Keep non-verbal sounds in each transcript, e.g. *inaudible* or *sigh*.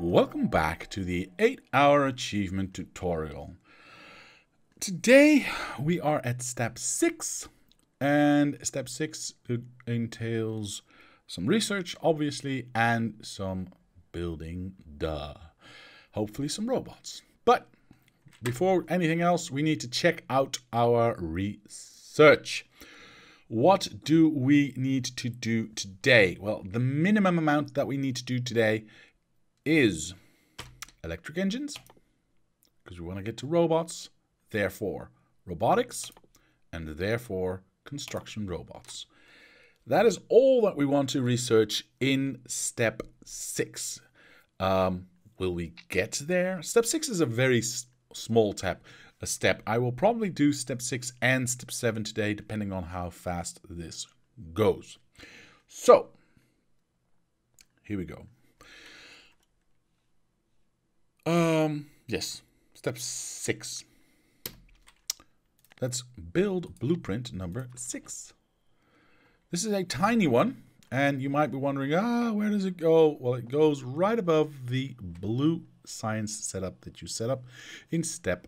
Welcome back to the 8 hour achievement tutorial. Today we are at step 6 and step 6 entails some research obviously and some building duh. Hopefully some robots. But before anything else we need to check out our research. What do we need to do today? Well, the minimum amount that we need to do today is electric engines, because we want to get to robots, therefore robotics, and therefore construction robots. That is all that we want to research in step six. Um, will we get there? Step six is a very small step. A step. I will probably do step six and step seven today, depending on how fast this goes. So, here we go. Um, yes, step six. Let's build blueprint number six. This is a tiny one, and you might be wondering, ah, where does it go? Well, it goes right above the blue science setup that you set up in step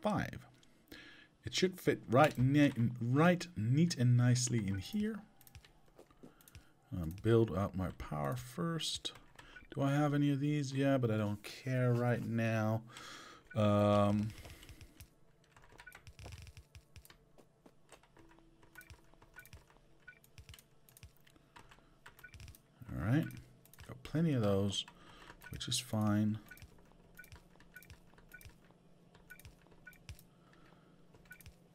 five. It should fit right, ne right neat and nicely in here. I'll build out my power first. Do I have any of these? Yeah, but I don't care right now. Um, all right, got plenty of those, which is fine.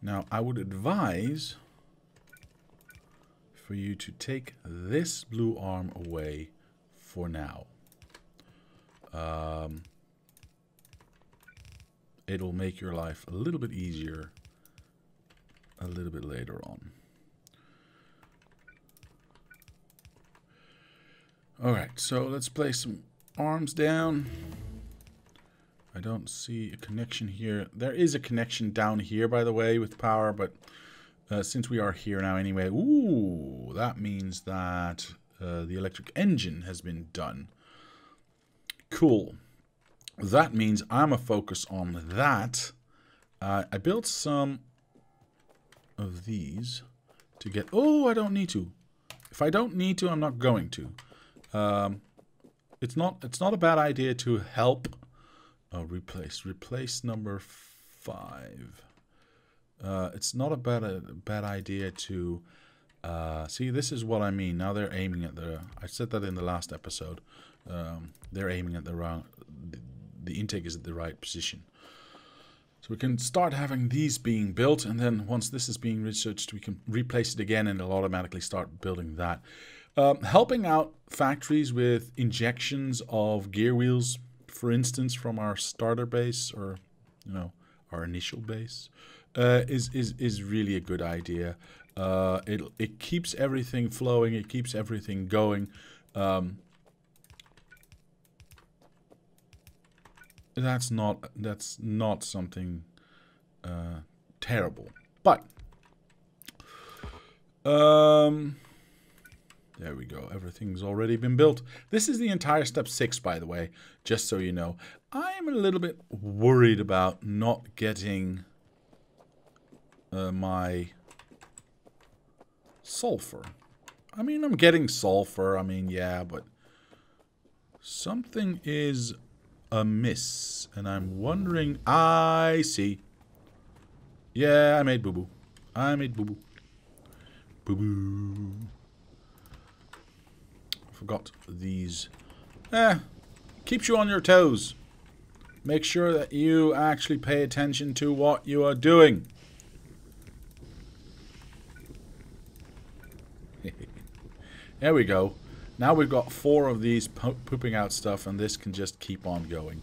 Now, I would advise for you to take this blue arm away for now. Um, it'll make your life a little bit easier a little bit later on. All right, so let's place some arms down. I don't see a connection here. There is a connection down here, by the way, with power, but uh, since we are here now anyway, ooh, that means that uh, the electric engine has been done. Cool. That means I'm a focus on that. Uh, I built some of these to get... Oh, I don't need to. If I don't need to, I'm not going to. Um, it's not. It's not a bad idea to help. Oh, replace. Replace number five. Uh, it's not a bad a bad idea to. Uh, see, this is what I mean. Now they're aiming at the. I said that in the last episode um, they're aiming at the wrong, the, the intake is at the right position. So we can start having these being built, and then once this is being researched, we can replace it again, and it'll automatically start building that. Um, helping out factories with injections of gear wheels, for instance, from our starter base or, you know, our initial base, uh, is is is really a good idea. Uh, it it keeps everything flowing, it keeps everything going. Um, that's not that's not something uh, terrible. But um, there we go. Everything's already been built. This is the entire step six, by the way, just so you know. I'm a little bit worried about not getting uh, my sulfur. I mean, I'm getting sulfur. I mean, yeah, but something is amiss. And I'm wondering... I see. Yeah, I made boo-boo. I made boo-boo. Boo-boo. Forgot these. Eh, keeps you on your toes. Make sure that you actually pay attention to what you are doing. *laughs* there we go. Now we've got four of these po pooping out stuff, and this can just keep on going.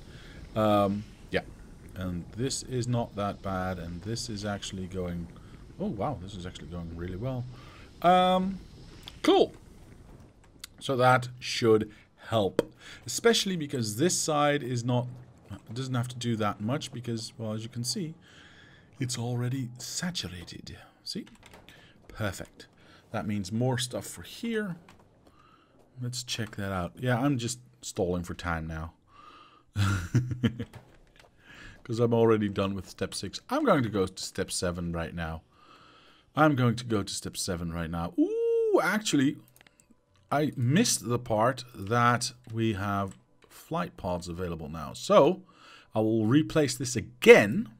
Um, yeah, and this is not that bad, and this is actually going... Oh, wow, this is actually going really well. Um, cool. So that should help, especially because this side is not... Doesn't have to do that much because, well, as you can see, it's already saturated. See? Perfect. That means more stuff for here. Let's check that out. Yeah, I'm just stalling for time now. *laughs* Because I'm already done with step 6. I'm going to go to step 7 right now. I'm going to go to step 7 right now. Ooh, actually, I missed the part that we have flight pods available now. So, I will replace this again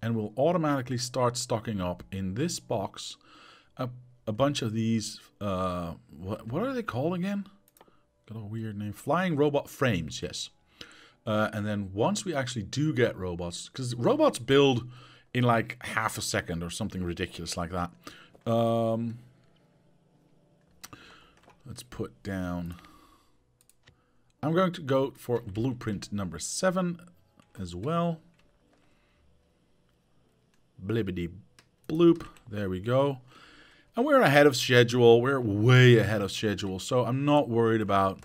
and we'll automatically start stocking up in this box a, bunch of these, uh, what, what are they called again? Got a weird name. Flying robot frames, yes. Uh, and then once we actually do get robots, because robots build in like half a second or something ridiculous like that. Um, let's put down... I'm going to go for blueprint number seven as well. Blibbity bloop. There we go. And we're ahead of schedule. We're way ahead of schedule. So I'm not worried about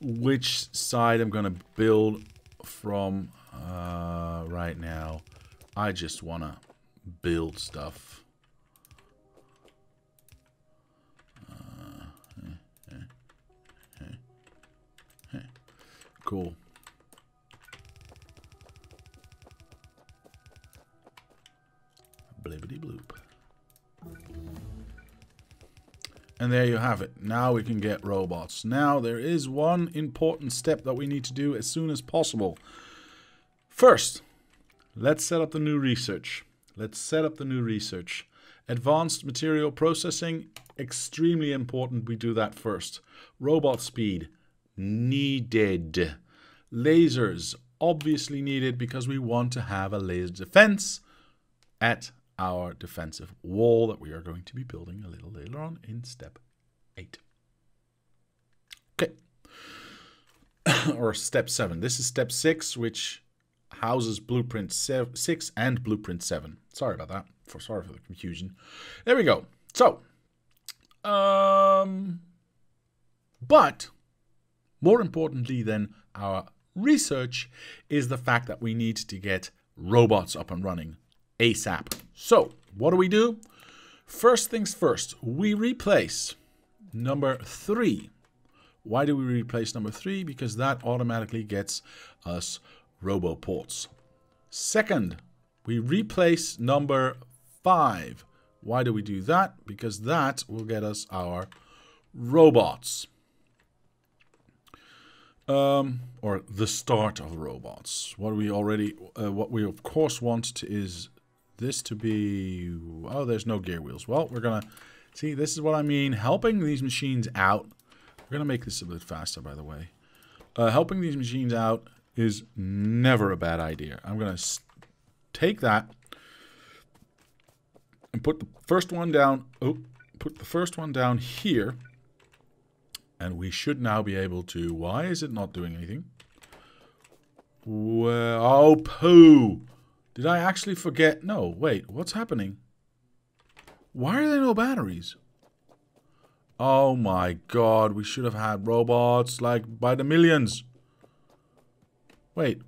which side I'm going to build from uh, right now. I just want to build stuff. Uh, cool. Blibbity bloop. And there you have it. Now we can get robots. Now there is one important step that we need to do as soon as possible. First, let's set up the new research. Let's set up the new research. Advanced material processing, extremely important we do that first. Robot speed, needed. Lasers, obviously needed because we want to have a laser defense at our defensive wall that we are going to be building a little later on in step 8. Okay. *coughs* or step 7. This is step 6, which houses blueprint 6 and blueprint 7. Sorry about that. For Sorry for the confusion. There we go. So, um, but more importantly than our research is the fact that we need to get robots up and running ASAP. So, what do we do? First things first, we replace number three. Why do we replace number three? Because that automatically gets us RoboPorts. Second, we replace number five. Why do we do that? Because that will get us our robots. Um, or the start of robots. What we already, uh, what we of course want to is this to be... Oh, there's no gear wheels. Well, we're going to... See, this is what I mean. Helping these machines out... We're going to make this a bit faster, by the way. Uh, helping these machines out is never a bad idea. I'm going to take that and put the first one down. Oh, put the first one down here. And we should now be able to... Why is it not doing anything? Well, oh, poo! Did I actually forget? No, wait, what's happening? Why are there no batteries? Oh my god, we should have had robots like by the millions. Wait.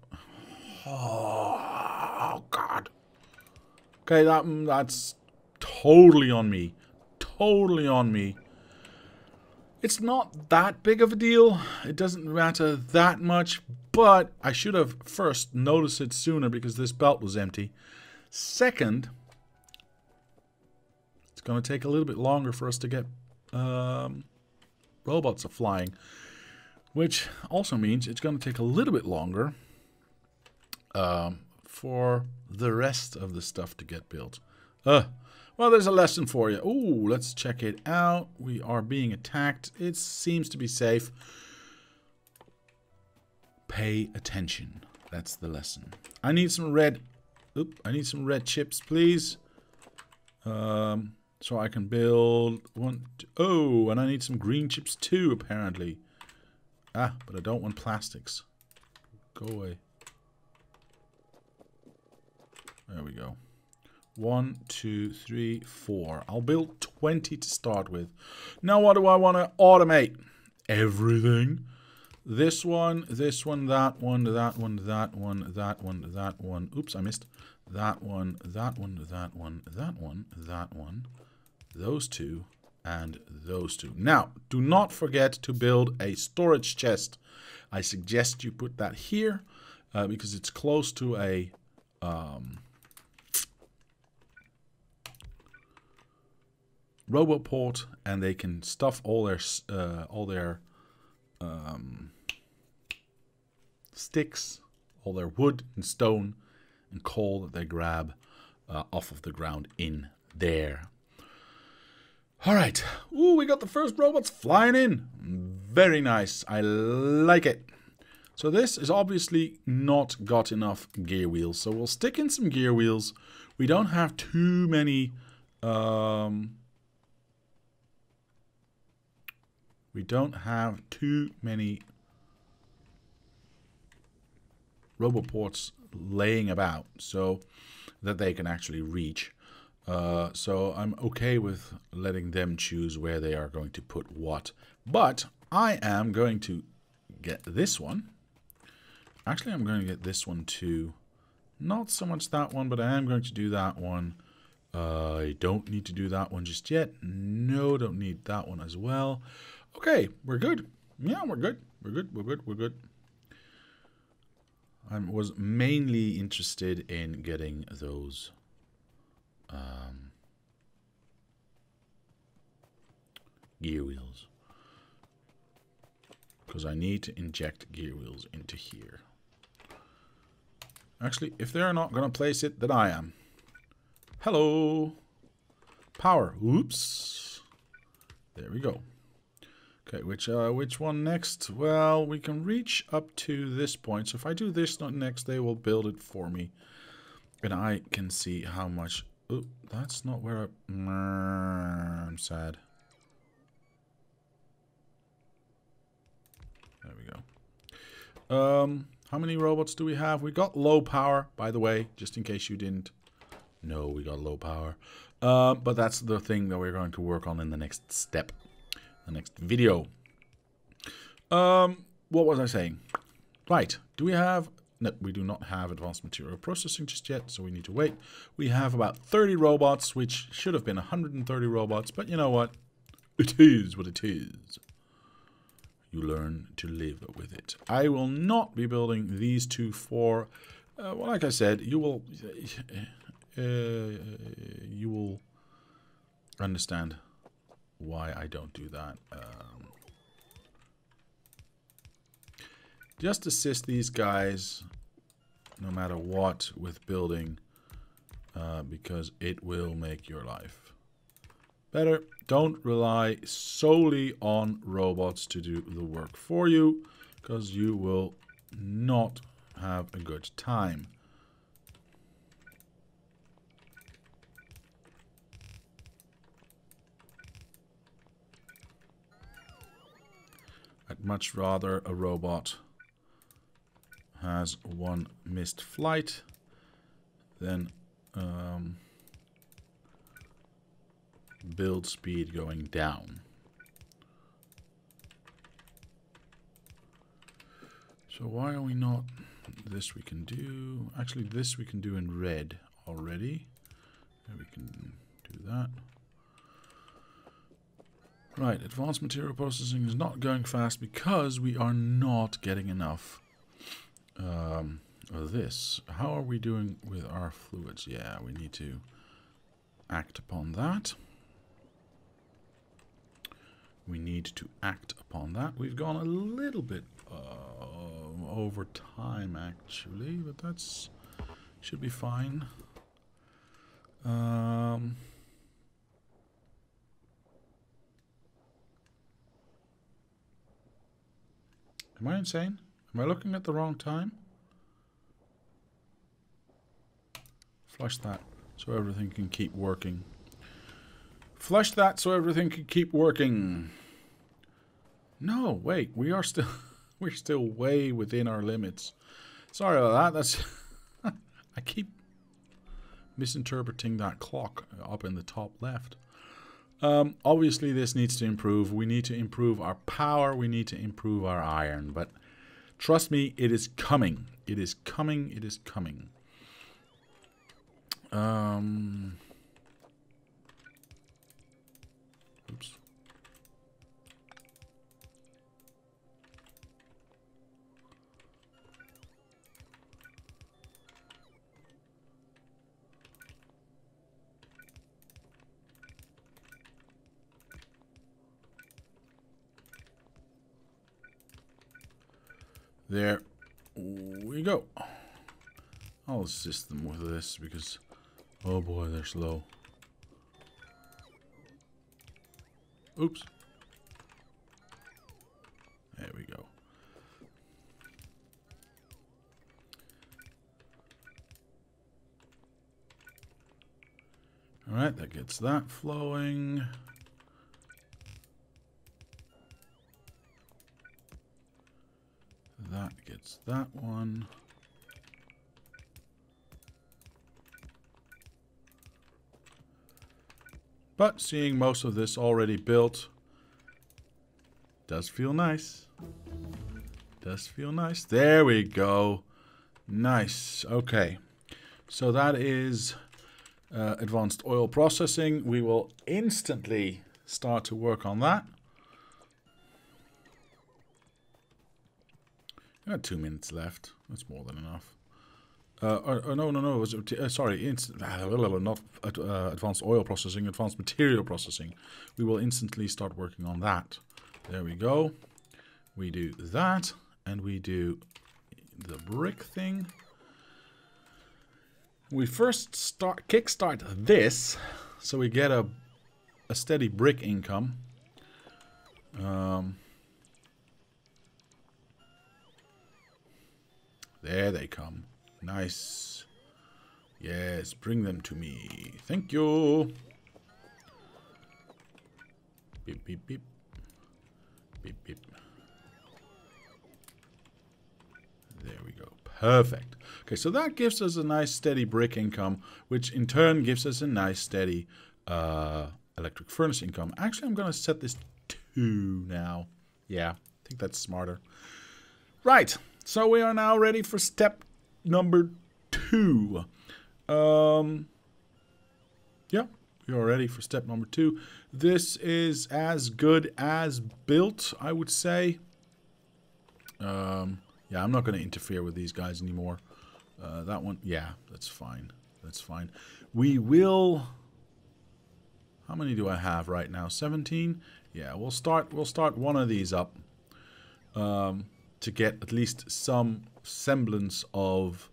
Oh, god. Okay, that mm, that's totally on me. Totally on me. It's not that big of a deal. It doesn't matter that much, but I should have first noticed it sooner because this belt was empty. Second, it's going to take a little bit longer for us to get um, robots flying, which also means it's going to take a little bit longer um, for the rest of the stuff to get built. Uh, well, there's a lesson for you. Ooh, let's check it out. We are being attacked. It seems to be safe. Pay attention. That's the lesson. I need some red... Oop, I need some red chips, please. Um, so I can build one... Two, oh, and I need some green chips too, apparently. Ah, but I don't want plastics. Go away. There we go. One, two, three, four. I'll build 20 to start with. Now what do I want to automate? Everything. This one, this one, that one, that one, that one, that one, that one. Oops, I missed. That one, that one, that one, that one, that one. Those two, and those two. Now, do not forget to build a storage chest. I suggest you put that here uh, because it's close to a um, roboport and they can stuff all their uh, all their um, sticks, all their wood and stone and coal that they grab uh, off of the ground in there. All right. Ooh, we got the first robots flying in. Very nice. I like it. So this is obviously not got enough gear wheels. So we'll stick in some gear wheels. We don't have too many... Um, we don't have too many roboports laying about so that they can actually reach. Uh, so I'm okay with letting them choose where they are going to put what. But I am going to get this one. Actually, I'm going to get this one too. Not so much that one, but I am going to do that one. Uh, I don't need to do that one just yet. No, don't need that one as well. Okay, we're good. Yeah, we're good. We're good. We're good. We're good. I was mainly interested in getting those um, gear wheels because I need to inject gear wheels into here. Actually, if they're not going to place it, then I am. Hello. Power. Oops. There we go. Okay, which uh, which one next? Well, we can reach up to this point. So if I do this not next, they will build it for me. And I can see how much... Oh, that's not where I... I'm sad. There we go. Um, how many robots do we have? We got low power, by the way, just in case you didn't know we got low power. Uh, but that's the thing that we're going to work on in the next step the next video. Um, what was I saying? Right, do we have... No, we do not have advanced material processing just yet, so we need to wait. We have about 30 robots, which should have been 130 robots, but you know what? It is what it is. You learn to live with it. I will not be building these two for... Uh, well, like I said, you will... Uh, you will understand why I don't do that. Um, just assist these guys no matter what with building uh, because it will make your life better. Don't rely solely on robots to do the work for you because you will not have a good time. I'd much rather a robot has one missed flight than um, build speed going down. So why are we not... This we can do... Actually, this we can do in red already. we can do that. Right, advanced material processing is not going fast because we are not getting enough um, of this. How are we doing with our fluids? Yeah, we need to act upon that. We need to act upon that. We've gone a little bit uh, over time, actually, but that's should be fine. Um... Am I insane? Am I looking at the wrong time? Flush that so everything can keep working. Flush that so everything can keep working. No, wait, we are still *laughs* we're still way within our limits. Sorry about that. That's *laughs* I keep misinterpreting that clock up in the top left. Um, obviously, this needs to improve. We need to improve our power. We need to improve our iron. But trust me, it is coming. It is coming. It is coming. Um, There we go. I'll assist them with this because, oh boy, they're slow. Oops. There we go. Alright, that gets that flowing. That one. But seeing most of this already built does feel nice. Does feel nice. There we go. Nice. Okay. So that is uh, advanced oil processing. We will instantly start to work on that. Two minutes left. That's more than enough. Uh, uh, uh, no, no, no. Was, uh, sorry, uh, not uh, advanced oil processing, advanced material processing. We will instantly start working on that. There we go. We do that, and we do the brick thing. We first start kickstart this, so we get a a steady brick income. Um, there they come. Nice. Yes, bring them to me. Thank you. Beep, beep, beep. Beep, beep. There we go. Perfect. Okay, so that gives us a nice steady brick income, which in turn gives us a nice steady uh, electric furnace income. Actually, I'm going to set this to now. Yeah, I think that's smarter. Right, so we are now ready for step number two. Um, yeah, we are ready for step number two. This is as good as built, I would say. Um, yeah, I'm not going to interfere with these guys anymore. Uh, that one, yeah, that's fine. That's fine. We will... How many do I have right now? 17? Yeah, we'll start we'll start one of these up. Um, to get at least some semblance of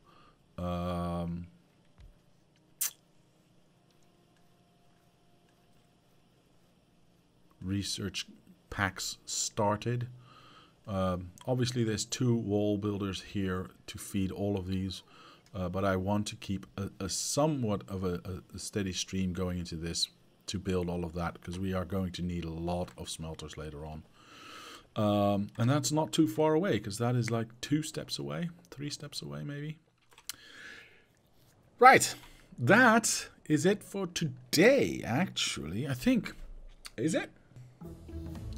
um, research packs started. Um, obviously, there's two wall builders here to feed all of these, uh, but I want to keep a, a somewhat of a, a, steady stream going into this to build all of that because we are going to need a lot of smelters later on. Um, and that's not too far away because that is like two steps away, three steps away maybe. Right, that is it for today, actually. I think. Is it?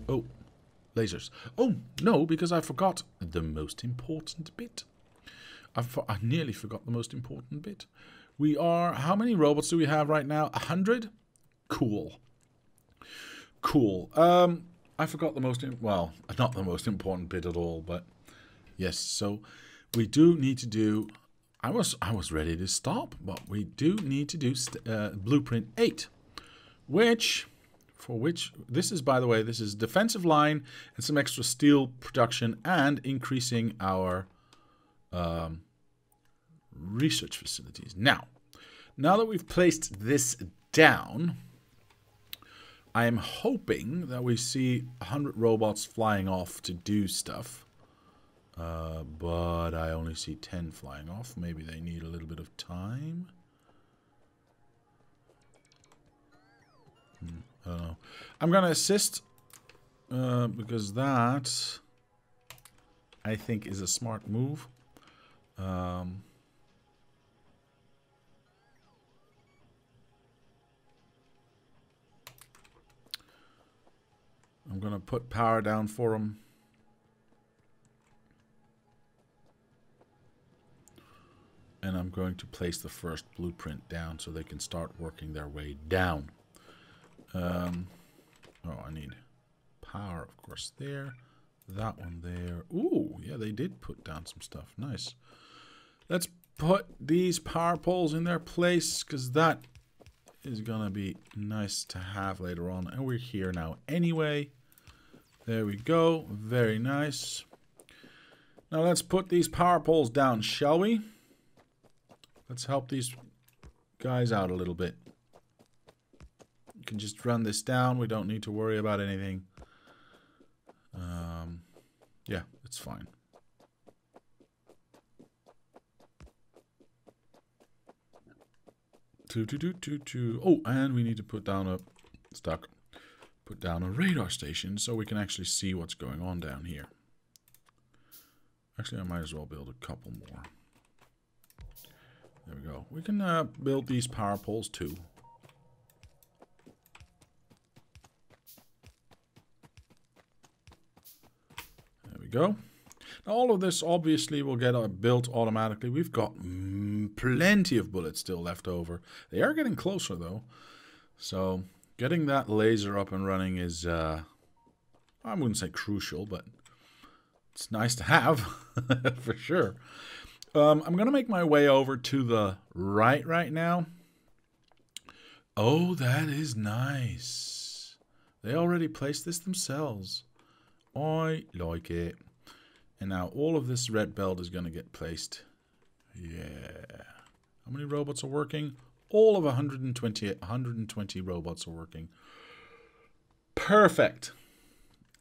Oh, lasers. Oh, no, because I forgot the most important bit. I, I nearly forgot the most important bit. We are, how many robots do we have right now? A hundred? Cool. Cool. Um, I forgot the most, well, not the most important bit at all, but yes, so we do need to do, I was, I was ready to stop, but we do need to do uh, blueprint 8, which, for which, this is, by the way, this is defensive line and some extra steel production and increasing our um, research facilities. Now, now that we've placed this down, I am hoping that we see 100 robots flying off to do stuff. Uh, but I only see 10 flying off. Maybe they need a little bit of time. Hmm, I don't know. I'm going to assist uh, because that I think is a smart move. Um, I'm going to put power down for them. And I'm going to place the first blueprint down so they can start working their way down. Um, oh, I need power, of course, there. That one there. Ooh, yeah, they did put down some stuff. Nice. Let's put these power poles in their place because that is going to be nice to have later on. And we're here now anyway. There we go. Very nice. Now let's put these power poles down, shall we? Let's help these guys out a little bit. You can just run this down. We don't need to worry about anything. Um, yeah, it's fine. Two, two, two, two, two. Oh, and we need to put down a stuck. Put down a radar station so we can actually see what's going on down here. Actually, I might as well build a couple more. There we go. We can uh, build these power poles too. There we go. Now all of this obviously will get uh, built automatically. We've got mm, plenty of bullets still left over. They are getting closer though. So getting that laser up and running is, uh, I wouldn't say crucial, but it's nice to have *laughs* for sure. Um, I'm going to make my way over to the right right now. Oh, that is nice. They already placed this themselves. I like it. And now all of this red belt is going to get placed. Yeah. How many robots are working? All of 120, 120 robots are working. Perfect.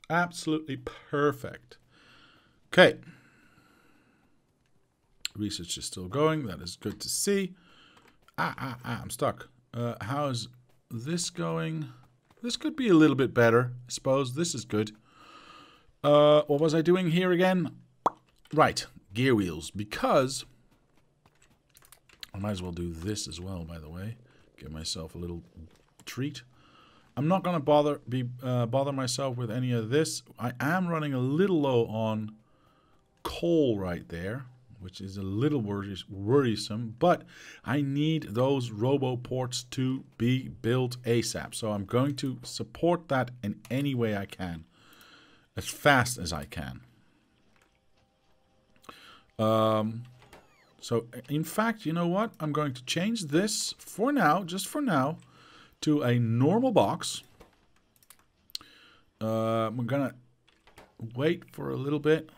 Absolutely perfect. Okay. Research is still going. That is good to see. Ah, ah, ah, I'm stuck. Uh, how is this going? This could be a little bit better, I suppose. This is good. Uh, what was I doing here again? Right, gear wheels. Because I might as well do this as well, by the way. Give myself a little treat. I'm not going to bother be uh, bother myself with any of this. I am running a little low on coal right there which is a little worris worrisome, but I need those roboports to be built ASAP. So I'm going to support that in any way I can, as fast as I can. Um, so in fact, you know what? I'm going to change this for now, just for now, to a normal box. Uh, I'm gonna wait for a little bit.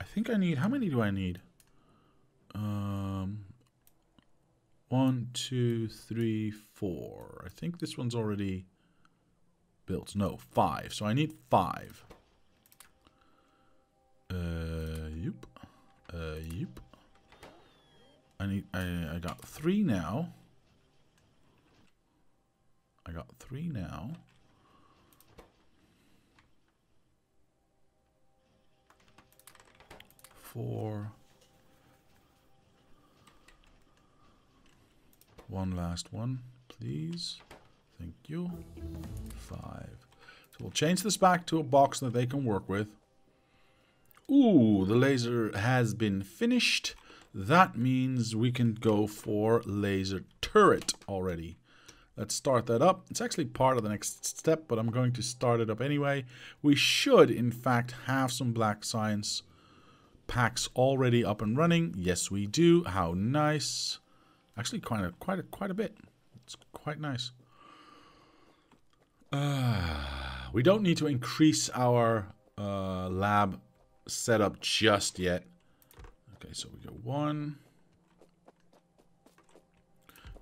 I think I need, how many do I need? Um, one, two, three, four. I think this one's already built. No, five. So I need five. Uh, yep. Uh, yep. I need. I I got three now. I got three now. Four. One last one, please. Thank you. Five. So we'll change this back to a box that they can work with. Ooh, the laser has been finished. That means we can go for laser turret already. Let's start that up. It's actually part of the next step, but I'm going to start it up anyway. We should, in fact, have some black science packs already up and running. Yes, we do. How nice. Actually, quite a, quite a, quite a bit. It's quite nice. Uh, we don't need to increase our uh, lab setup just yet. Okay, so we go one,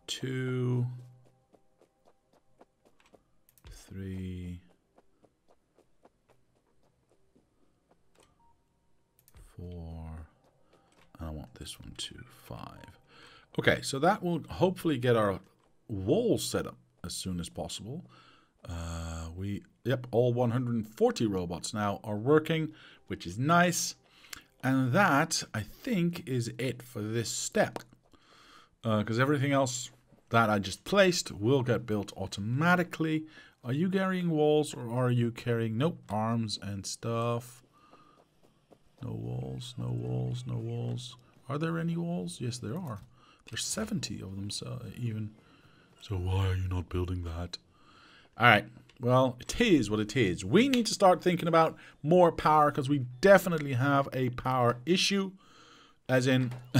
two, three, four. and I want this one too. Five. Okay, so that will hopefully get our wall set up as soon as possible. Uh, we, yep, all 140 robots now are working, which is nice. And that, I think, is it for this step. Because uh, everything else that I just placed will get built automatically. Are you carrying walls or are you carrying, nope, arms and stuff? No walls, no walls, no walls. Are there any walls? Yes, there are. There's 70 of them so even. So why are you not building that? All right. Well, it is what it is. We need to start thinking about more power because we definitely have a power issue. As in, *laughs*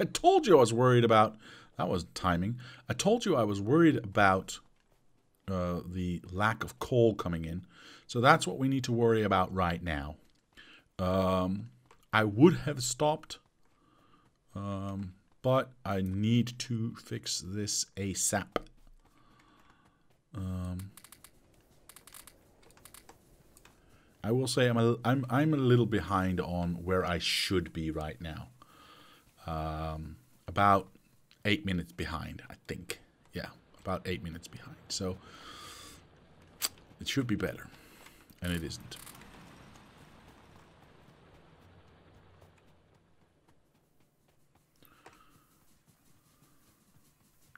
I told you I was worried about. That was timing. I told you I was worried about uh, the lack of coal coming in. So that's what we need to worry about right now. Um, I would have stopped, um, but I need to fix this ASAP. Um, I will say I'm a, I'm I'm a little behind on where I should be right now. Um, about eight minutes behind, I think. Yeah, about eight minutes behind. So it should be better, and it isn't.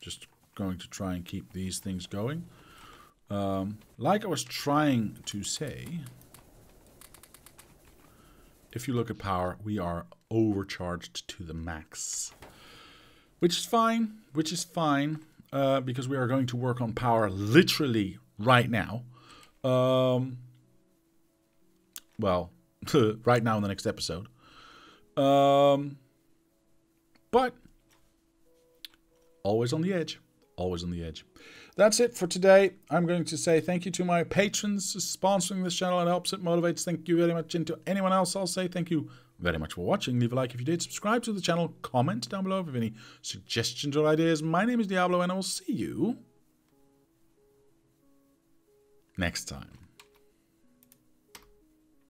Just going to try and keep these things going. Um, like I was trying to say, if you look at power, we are overcharged to the max. Which is fine, which is fine, uh, because we are going to work on power literally right now. Um, well, *laughs* right now in the next episode. Um, but always on the edge. Always on the edge. That's it for today. I'm going to say thank you to my patrons for sponsoring this channel. It helps, it motivates. Thank you very much. And to anyone else, I'll say thank you very much for watching. Leave a like if you did. Subscribe to the channel. Comment down below if you have any suggestions or ideas. My name is Diablo, and I will see you next time.